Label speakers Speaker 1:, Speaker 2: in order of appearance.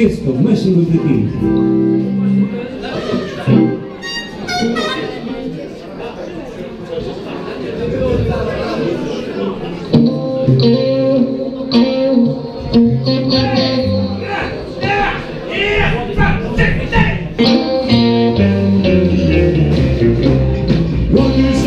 Speaker 1: dziecko w naszym bibliotece. What you